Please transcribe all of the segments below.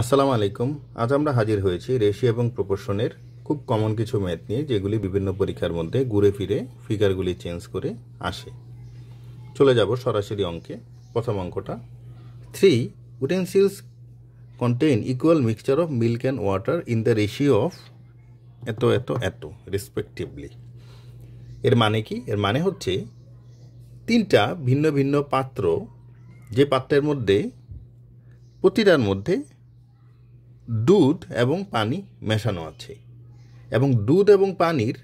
আসসালামু আলাইকুম। আজ আমরা হাজির হয়েছি রেশি এবং প্রপোর্শনের খুব কমন কিছু ম্যাথ নিয়ে, যেগুলি বিভিন্ন পরীক্ষার মধ্যে ঘুরে ফিরে ফিগারগুলি চেঞ্জ করে আসে। চলে যাব সরাসরি অঙ্কে। প্রথম অঙ্কটা। Three utensils contain equal mixture of milk and water in the ratio of এত এত এত রেসপেক্টিভলি এর মানে কি? এর মানে হচ্ছে তিনটা ভিন্ন ভিন্ন পাত্র, যে পাত্রের মধ্যে, প্রতিটার মধ্যে দুধ এবং পানি মেশানো আছে। এবং দুধ এবং পানির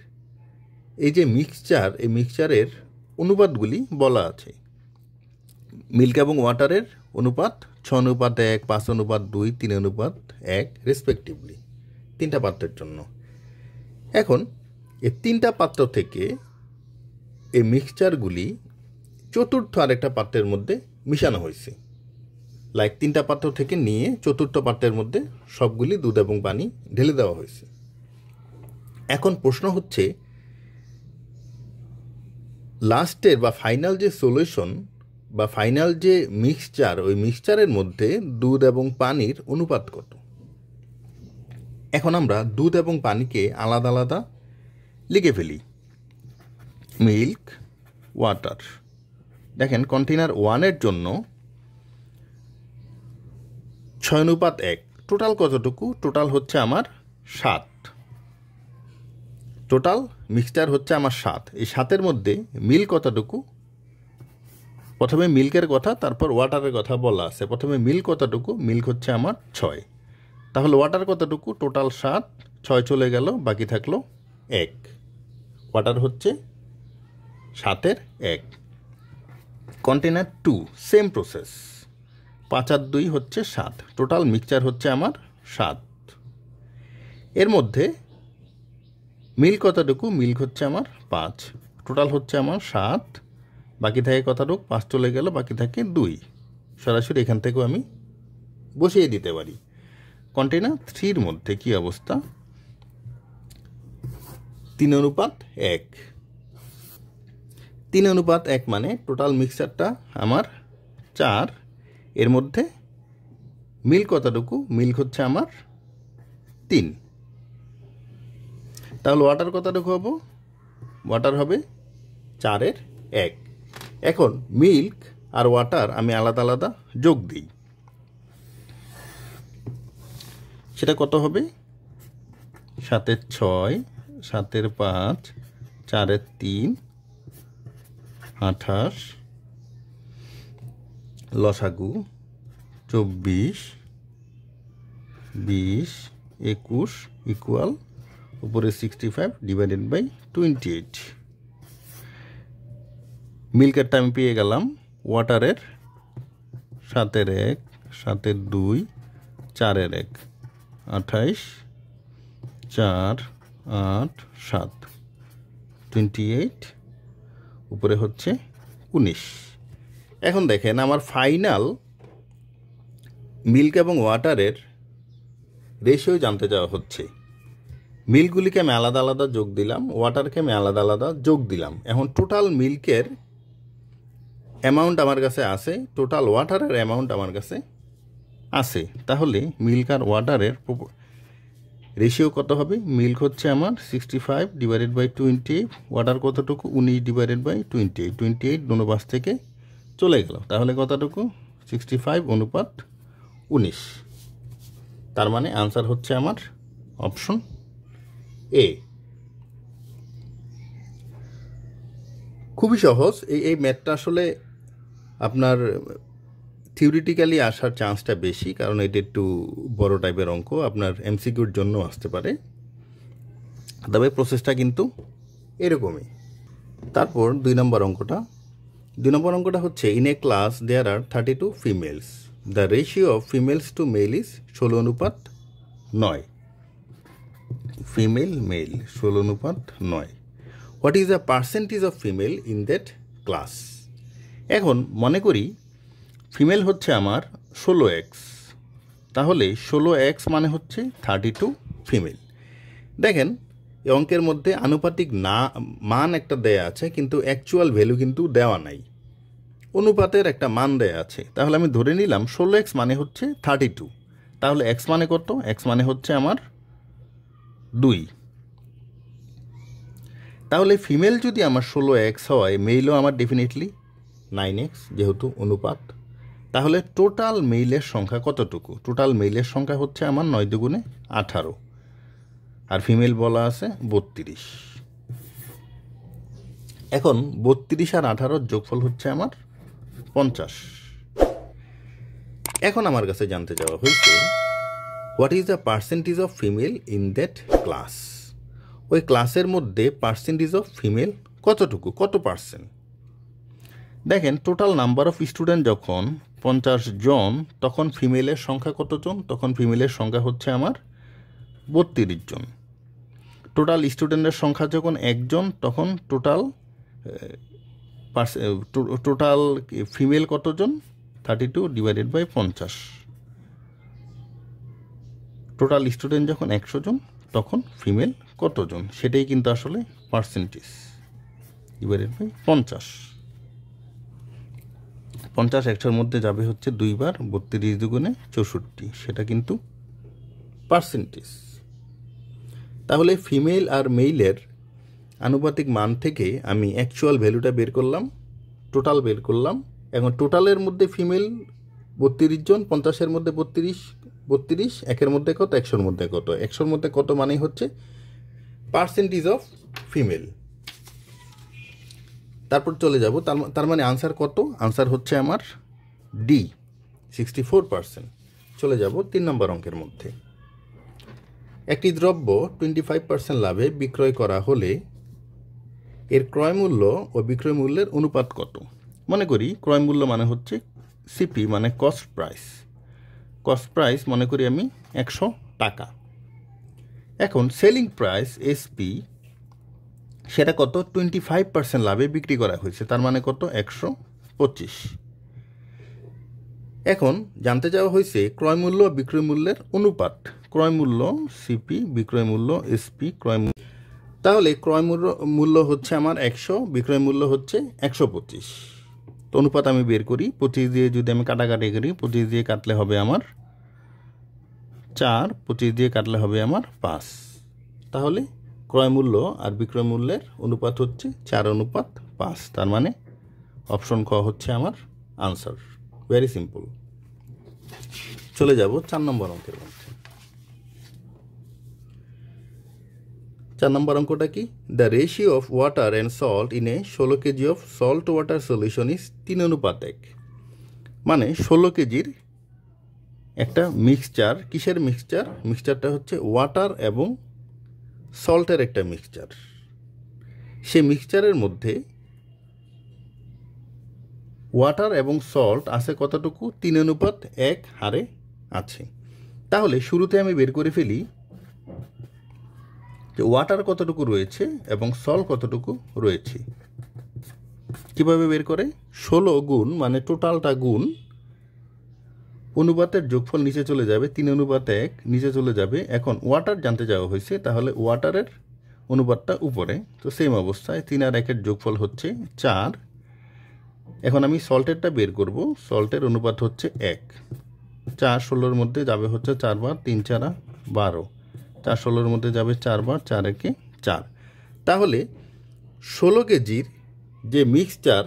এই যে মিক্সচার এই মিক্সচারের অনুপাতগুলি বলা আছে। মিল্ক এবং ওয়াটারের অনুপাত ছ অনুপাত এক, পাঁচ অনুপাত দুই, তিন অনুপাত এক রেসপেক্টিভলি তিনটা পাত্রের জন্য। এখন এই তিনটা পাত্র থেকে এই মিক্সচারগুলি চতুর্থ আরেকটা পাত্রের মধ্যে মিশানো হয়েছে। লাইক তিনটা পাত্র থেকে নিয়ে চতুর্থ পাত্রের মধ্যে সবগুলি দুধ এবং পানি ঢেলে দেওয়া হয়েছে। এখন প্রশ্ন হচ্ছে, লাস্টের বা ফাইনাল যে সলিউশন বা ফাইনাল যে মিক্সচার, ওই মিক্সচারের মধ্যে দুধ এবং পানির অনুপাত কত? এখন আমরা দুধ এবং পানিকে আলাদা আলাদা লিখে ফেলি। Milk, water. দেখেন কন্টেনার ওয়ানের জন্য ছয় অনুপাত এক। টোটাল কতটুকু? টোটাল হচ্ছে আমার সাত। টোটাল মিক্সচার হচ্ছে আমার সাত। এই সাতের মধ্যে মিল কতটুকু? প্রথমে মিল্কের কথা, তারপর ওয়াটারের কথা বলা আছে। প্রথমে মিল কতটুকু? মিল্ক হচ্ছে আমার ছয়। তাহলে ওয়াটার কতটুকু? টোটাল সাত, ছয় চলে গেল, বাকি থাকল এক। ওয়াটার হচ্ছে সাতের এক। কন্টেনার টু সেম প্রসেস পাঁচ আর দুই হচ্ছে সাত। টোটাল মিক্সচার হচ্ছে আমার সাত। এর মধ্যে মিল কতটুকু? মিল্ক হচ্ছে আমার পাঁচ। টোটাল হচ্ছে আমার সাত। বাকি থাকে কতটুকু? পাঁচ চলে গেল, বাকি থাকে দুই। সরাসরি এখান থেকেও আমি বসিয়ে দিতে পারি। কন্টেনার থ্রির মধ্যে কি অবস্থা? তিন অনুপাত এক। তিন অনুপাত এক মানে টোটাল মিক্সারটা আমার চার। এর মধ্যে মিল্ক কতটুকু? মিল্ক হচ্ছে আমার তিন। তাহলে ওয়াটার কতটুকু হব? ওয়াটার হবে চারের এক। এখন মিল্ক আর ওয়াটার আমি আলাদা আলাদা যোগ দিই। সেটা কত হবে? সাতের ছয়, সাতের পাঁচ, চারের তিন, আঠাশ লসাগু, চব্বিশ, বিশ, একুশ ইকুয়াল উপরে sixty five divided by twenty eight মিল্কেরটা আমি পেয়ে গেলাম ওয়াটারের সাতের এক, সাতের দুই, চারের এক, আঠাইশ, চার, আট, সাত টোয়েন্টি এইট উপরে হচ্ছে উনিশ। এখন দেখেন আমার ফাইনাল মিল্ক এবং ওয়াটারের রেশিও জানতে যাওয়া হচ্ছে। মিল্কগুলিকে আমি আলাদা আলাদা যোগ দিলাম ওয়াটারকে আমি আলাদা আলাদা যোগ দিলাম। এখন টোটাল মিল্কের অ্যামাউন্ট আমার কাছে আছে টোটাল ওয়াটারের অ্যামাউন্ট আমার কাছে আছে। তাহলে মিল্ক আর ওয়াটারের রেশিও কত হবে? মিল্ক হচ্ছে আমার sixty five divided by twenty water কতটুকু? উনিশ divided by twenty eight twenty eight দোনো থেকে চলে গেল। তাহলে কতটুকু? সিক্সটি ফাইভ অনুপাত উনিশ। তার মানে আনসার হচ্ছে আমার অপশন এ খুবই সহজ। এই এই ম্যাথটা আসলে আপনার থিওরিটিক্যালি আসার চান্সটা বেশি, কারণ এটা একটু বড় টাইপের অঙ্ক, আপনার এমসিকিউর জন্য আসতে পারে। তবে প্রসেসটা কিন্তু এরকমই। তারপর দুই নম্বর অঙ্কটা। দুই নম্বর অঙ্কটা হচ্ছে in a class there are thirty two females the ratio of females to male is ষোলো অনুপাত নয়। ফিমেল মেল ষোলো অনুপাত নয়। What is the percentage of female in that class এখন মনে করি ফিমেল হচ্ছে আমার ষোলো এক্স তাহলে ষোলো এক্স মানে হচ্ছে থার্টি টু ফিমেল দেখেন এই অঙ্কের মধ্যে আনুপাতিক না, মান একটা দেয়া আছে, কিন্তু অ্যাকচুয়াল ভ্যালু কিন্তু দেওয়া নাই। অনুপাতের একটা মান দেয়া আছে। তাহলে আমি ধরে নিলাম ষোলো এক্স মানে হচ্ছে থার্টি টু তাহলে এক্স মানে কত? এক্স মানে হচ্ছে আমার দুই। তাহলে ফিমেল যদি আমার ষোলো এক্স হয় মেইলও আমার ডেফিনেটলি নাইন এক্স যেহেতু অনুপাত। তাহলে টোটাল মেইলের সংখ্যা কতটুকু? টোটাল মেইলের সংখ্যা হচ্ছে আমার নয় দুগুণে আঠারো। আর ফিমেল বলা আছে বত্রিশ। এখন বত্রিশ আর আঠারোর যোগফল হচ্ছে আমার পঞ্চাশ। এখন আমার কাছে জানতে চাওয়া হয়েছে what is the percentage of female in that class ওই ক্লাসের মধ্যে পার্সেন্টেজ অফ ফিমেল কতটুকু, কত পার্সেন্ট দেখেন টোটাল নাম্বার অফ স্টুডেন্ট যখন পঞ্চাশ জন, তখন ফিমেলের সংখ্যা কতজন? তখন ফিমেলের সংখ্যা হচ্ছে আমার বত্রিশ জন। টোটাল স্টুডেন্টের সংখ্যা যখন একজন, তখন টোটাল টোটাল ফিমেল কতজন? থার্টি টু ডিভাইডেড বাই পঞ্চাশ। টোটাল স্টুডেন্ট যখন একশো জন, তখন ফিমেল কতজন? সেটাই কিন্তু আসলে পার্সেন্টেজ। ডিভাইডেড বাই পঞ্চাশ। পঞ্চাশ একশোর মধ্যে যাবে হচ্ছে দুইবার, বত্রিশ দুগুণে চৌষট্টি। সেটা কিন্তু পার্সেন্টেজ। তাহলে ফিমেল আর মেইলের আনুপাতিক মান থেকে আমি অ্যাকচুয়াল ভ্যালুটা বের করলাম টোটাল বের করলাম। এখন টোটালের মধ্যে ফিমেল বত্রিশ জন, পঞ্চাশের মধ্যে বত্রিশ বত্রিশ, একের মধ্যে কত, একশোর মধ্যে কত। একশোর মধ্যে কত মানে হচ্ছে পার্সেন্টেজ অফ ফিমেল তারপর চলে যাব, তার মানে আনসার কত? আনসার হচ্ছে আমার ডি সিক্সটি ফোর পার্সেন্ট চলে যাব তিন নম্বর অঙ্কের মধ্যে। একটি দ্রব্য টোয়েন্টি ফাইভ পার্সেন্ট লাভে বিক্রয় করা হলে এর ক্রয় মূল্য ও বিক্রয় মূল্যের অনুপাত কত? মনে করি ক্রয় মূল্য মানে হচ্ছে সিপি মানে কস্ট প্রাইস কস্ট প্রাইস মনে করি আমি একশো টাকা। এখন সেলিং প্রাইস এসপি সেটা কত? টোয়েন্টি ফাইভ পার্সেন্ট লাভে বিক্রি করা হয়েছে, তার মানে কত? একশো পঁচিশ। এখন জানতে চাওয়া হয়েছে ক্রয় মূল্য, বিক্রয় মূল্যের অনুপাত। ক্রয় মূল্য, সিপি, বিক্রয় মূল্য, এসপি, ক্রয় মূল্য। তাহলে ক্রয় মূল্য মূল্য হচ্ছে আমার একশো, বিক্রয় মূল্য হচ্ছে একশো পঁচিশ। তো অনুপাত আমি বের করি, পঁচিশ দিয়ে যদি আমি কাটাকাটি করি, পঁচিশ দিয়ে কাটলে হবে আমার চার, পঁচিশ দিয়ে কাটলে হবে আমার পাঁচ। তাহলে ক্রয় মূল্য আর বিক্রয় মূল্যের অনুপাত হচ্ছে চার অনুপাত পাঁচ। তার মানে অপশন ক হচ্ছে আমার আনসার। ভেরি সিম্পল চলে যাব চার নম্বর অঙ্কের মধ্যে। চার নম্বর অঙ্কটা কি? The ratio of water and salt in a ষোলো kg of salt water solution is তিন অনুপাত এক মানে ষোলো কেজির একটা মিক্সচার কিসের মিক্সচার মিক্সচারটা হচ্ছে ওয়াটার এবং সল্টের একটা মিক্সচার সে মিক্সচারের মধ্যে ওয়াটার এবং সল্ট আছে কতটুকু? তিন অনুপাত এক হারে আছে। তাহলে শুরুতে আমি বের করে ফেলি যে ওয়াটার কতটুকু রয়েছে এবং সল কতটুকু রয়েছে। কীভাবে বের করে? ষোলো গুণ মানে টোটালটা গুণ অনুপাতের যোগফল নিচে চলে যাবে, তিন অনুপাত এক নিচে চলে যাবে। এখন ওয়াটার জানতে যাওয়া হয়েছে, তাহলে ওয়াটারের অনুপাতটা উপরে। তো সেম অবস্থায় তিন আর একের যোগফল হচ্ছে চার। এখন আমি সল্টেরটা বের করব। সল্টের অনুপাত হচ্ছে এক। চার ষোলোর মধ্যে যাবে হচ্ছে চারবার তিন চারা বারো। চার ষোলোর মধ্যে যাবে চারবার চার একে চার। তাহলে ষোলো কেজির যে মিক্সচার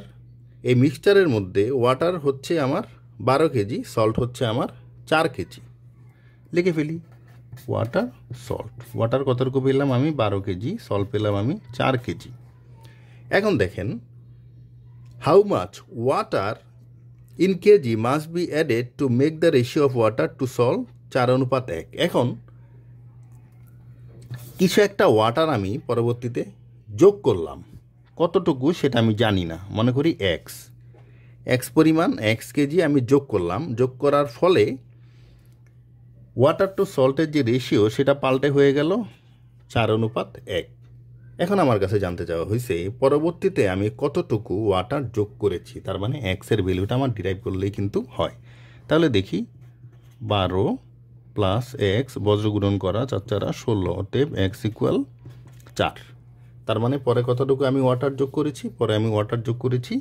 এই মিক্সচারের মধ্যে ওয়াটার হচ্ছে আমার বারো কেজি সল্ট হচ্ছে আমার চার কেজি। লিখে ফেলি। ওয়াটার সল্ট ওয়াটার কতটুকু পেলাম আমি? বারো কেজি সল্ট পেলাম আমি চার কেজি। এখন দেখেন how much water in kg must be added to make the ratio of water to salt চার অনুপাত এক। এখন, কিছু একটা ওয়াটার আমি পরবর্তীতে যোগ করলাম। কতটুকু সেটা আমি জানি না। মনে করি এক্স এক্স পরিমাণ এক্স কেজি আমি যোগ করলাম। যোগ করার ফলে ওয়াটার টু সল্টের যে রেশিও সেটা পাল্টে হয়ে গেল। চার অনুপাত এক। এখন আমার কাছে জানতে চাওয়া হয়েছে পরবর্তীতে আমি কতটুকু ওয়াটার যোগ করেছি? তার মানে এক্সের ভ্যালুটা আমার ডিরাইভ করলেই কিন্তু হয়। তাহলে দেখি, বারো প্লাস এক্স বজ্রগুণন করা চার চারা ষোলো, অতএব এক্স ইকুয়াল চার। তার মানে পরে কতটুকু আমি ওয়াটার যোগ করেছি? পরে আমি ওয়াটার যোগ করেছি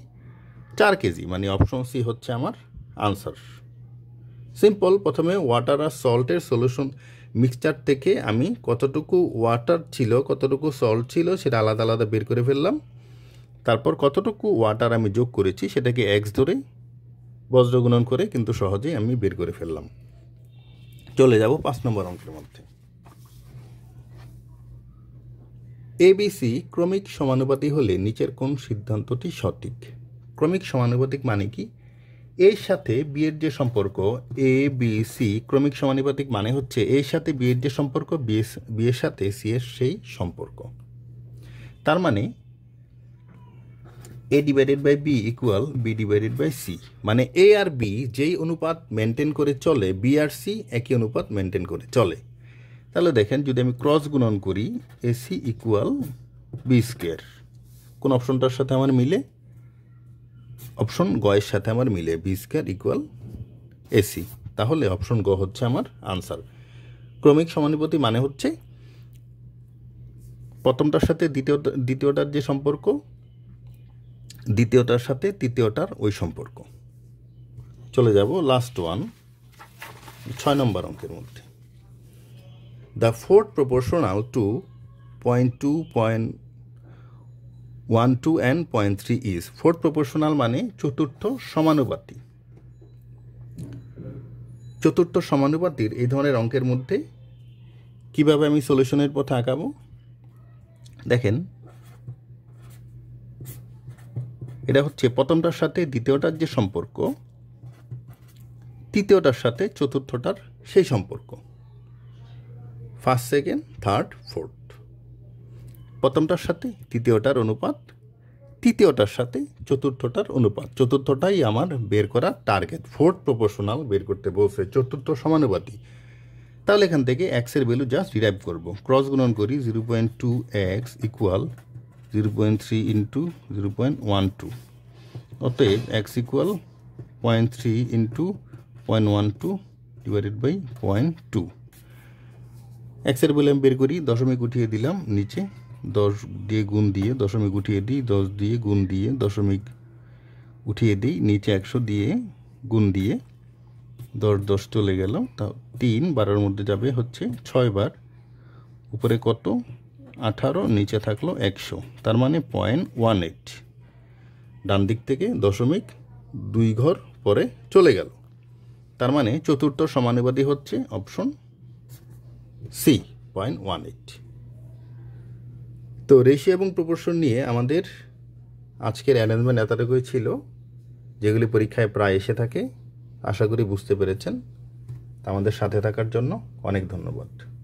চার কেজি মানে অপশন সি হচ্ছে আমার আনসার সিম্পল প্রথমে ওয়াটার আর সল্টের সলিউশন মিক্সচার থেকে আমি কতটুকু ওয়াটার ছিল, কতটুকু সল্ট ছিল সেটা আলাদা আলাদা বের করে ফেললাম। তারপর কতটুকু ওয়াটার আমি যোগ করেছি সেটাকে এক্স ধরে বজ্রগুণন করে কিন্তু সহজেই আমি বের করে ফেললাম। চলে যাব পাঁচ নম্বর অঙ্কের মধ্যে। এবিসি ক্রমিক সমানুপাতি হলে নিচের কোন সিদ্ধান্তটি সঠিক? ক্রমিক সমানুপাতিক মানে কি? এর সাথে বিয়ের যে সম্পর্ক এ বি সি ক্রমিক সমানুপাতিক মানে হচ্ছে এর সাথে বিয়ের যে সম্পর্ক বিয়ের সাথে সি এর সেই সম্পর্ক। তার মানে a divided by b equal b divided by c মানে এ আর বি যেই অনুপাত মেনটেন করে চলে বি আর সি একই অনুপাত মেনটেন করে চলে। তাহলে দেখেন, যদি আমি ক্রস গুণন করি এসি ইকুয়াল বি স্কোয়ার কোন অপশনটার সাথে আমার মিলে? অপশন গয়ের সাথে আমার মিলে b square equal a c তাহলে অপশন গ হচ্ছে আমার আনসার ক্রমিক সমানুপাতি মানে হচ্ছে প্রথমটার সাথে দ্বিতীয় দ্বিতীয়টার যে সম্পর্ক, দ্বিতীয়টার সাথে তৃতীয়টার ওই সম্পর্ক। চলে যাব লাস্ট ওয়ান ছয় নম্বর অঙ্কের মধ্যে। The fourth proportional to point two point one two and point three is fourth proportional মানে চতুর্থ সমানুপাতি। চতুর্থ সমানুপাতির এই ধরনের অঙ্কের মধ্যে কীভাবে আমি সলিউশনের পথে আঁকাবো দেখেন, এটা হচ্ছে প্রথমটার সাথে দ্বিতীয়টার যে সম্পর্ক, তৃতীয়টার সাথে চতুর্থটার সেই সম্পর্ক। ফার্স্ট সেকেন্ড থার্ড ফোর্থ প্রথমটার সাথে, তৃতীয়টার অনুপাত, তৃতীয়টার সাথে চতুর্থটার অনুপাত। চতুর্থটাই আমার বের করা টার্গেট ফোর্থ প্রপোর্শনাল বের করতে বলছে, চতুর্থ সমানুপাতি। তাহলে এখান থেকে এক্সের ভ্যালু জাস্ট ডিরাইভ করব। ক্রস গুণন করি zero point two x equal zero point three into zero point one two অতএব x equal point three into point one two divided by point two এক্সের ভ্যালু আমি বের করি, দশমিক উঠিয়ে দিলাম, নিচে দশ দিয়ে গুণ দিয়ে দশমিক উঠিয়ে দিই, দশ দিয়ে গুণ দিয়ে দশমিক উঠিয়ে দিই, নিচে একশো দিয়ে গুণ দিয়ে দশ দশ চলে গেল। তা তিন বারোর মধ্যে যাবে হচ্ছে ছয় বার। উপরে কত? আঠারো, নিচে থাকল একশো। তার মানে পয়েন্ট ওয়ান এইট। ডান দিক থেকে দশমিক দুই ঘর পরে চলে গেল। তার মানে চতুর্থ সমানুবাদী হচ্ছে option c, point one eight. তো রেশিও এবং প্রপোর্শন নিয়ে আমাদের আজকের অ্যারেঞ্জমেন্ট এতটুকুই ছিল, যেগুলি পরীক্ষায় প্রায় এসে থাকে। আশা করি বুঝতে পেরেছেন। আমাদের সাথে থাকার জন্য অনেক ধন্যবাদ।